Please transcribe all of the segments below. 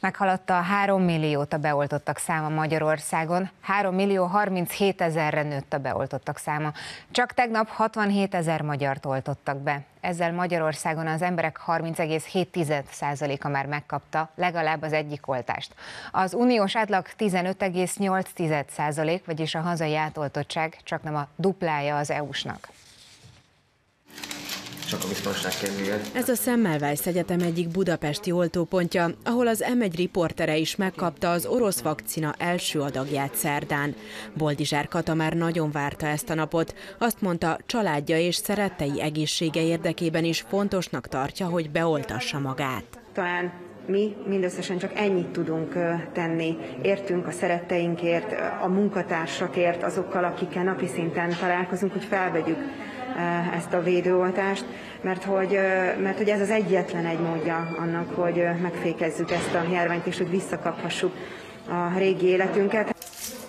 Meghaladta a 3 milliót a beoltottak száma Magyarországon, 3 millió 37 ezerre nőtt a beoltottak száma. Csak tegnap 67 ezer magyart oltottak be. Ezzel Magyarországon az emberek 30,7%-a már megkapta legalább az egyik oltást. Az uniós átlag 15,8%, vagyis a hazai átoltottság csak nem a duplája az EU-snak csak a biztonság kedvéért. Ez a Semmelweis Egyetem egyik budapesti oltópontja, ahol az M1 riportere is megkapta az orosz vakcina első adagját szerdán. Boldizsár Kata már nagyon várta ezt a napot. Azt mondta, családja és szerettei egészsége érdekében is fontosnak tartja, hogy beoltassa magát. Talán mi mindösszesen csak ennyit tudunk tenni. Értünk a szeretteinkért, a munkatársakért, azokkal, akikkel napi szinten találkozunk, hogy felvegyük ezt a védőoltást, mert hogy, mert hogy ez az egyetlen egy módja annak, hogy megfékezzük ezt a járványt, és hogy visszakaphassuk a régi életünket.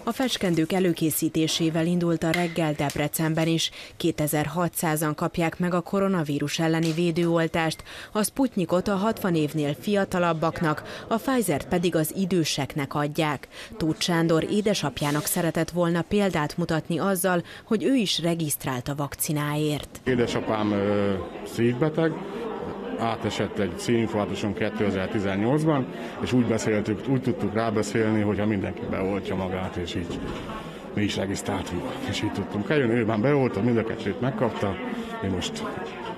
A fecskendők előkészítésével indult a reggel Debrecenben is. 2600-an kapják meg a koronavírus elleni védőoltást, a Sputnikot a 60 évnél fiatalabbaknak, a Pfizer-t pedig az időseknek adják. Tóth Sándor édesapjának szeretett volna példát mutatni azzal, hogy ő is regisztrált a vakcináért. Édesapám szívbeteg, átesett egy színinfarktuson 2018-ban, és úgy beszéltük, úgy tudtuk rábeszélni, hogyha mindenki beoltja magát, és így mi is regisztráltunk, és így tudtunk eljönni. Ő már beoltott, mind a kettőt megkapta, mi most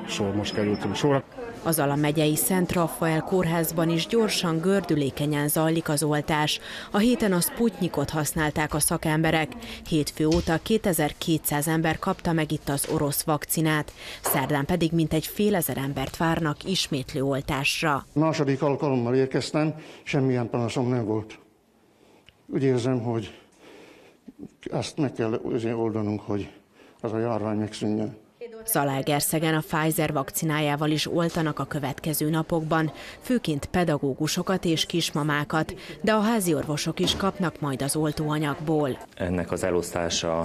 sor, most kerültünk sorra. Az Ala megyei Szent Rafael kórházban is gyorsan, gördülékenyen zajlik az oltás. A héten a Sputnikot használták a szakemberek. Hétfő óta 2200 ember kapta meg itt az orosz vakcinát. Szerdán pedig mintegy fél ezer embert várnak ismétlő oltásra. Második alkalommal érkeztem, semmilyen panaszom nem volt. Úgy érzem, hogy ezt meg kell oldanunk, hogy az a járvány megszűnjön. Zalaegerszegen a Pfizer vakcinájával is oltanak a következő napokban, főként pedagógusokat és kismamákat, de a háziorvosok is kapnak majd az oltóanyagból. Ennek az elosztása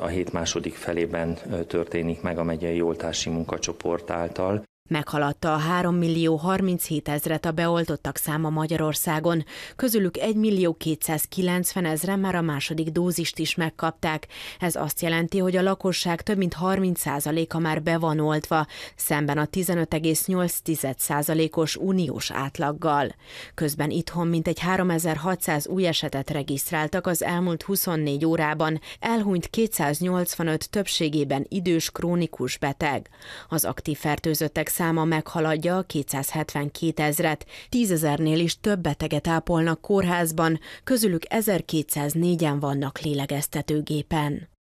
a hét második felében történik meg a megyei oltási munkacsoport által. Meghaladta a 3 millió 37 ezret a beoltottak száma Magyarországon, közülük 1 millió 290 ezren már a második dózist is megkapták. Ez azt jelenti, hogy a lakosság több mint 30%-a már be van oltva, szemben a 15,8%-os uniós átlaggal. Közben itthon mintegy 3600 új esetet regisztráltak az elmúlt 24 órában, elhunyt 285 többségében idős krónikus beteg. Az aktív fertőzöttek száma meghaladja a 272 ezret, tízezernél is több beteget ápolnak kórházban, közülük 1204-en vannak lélegeztetőgépen.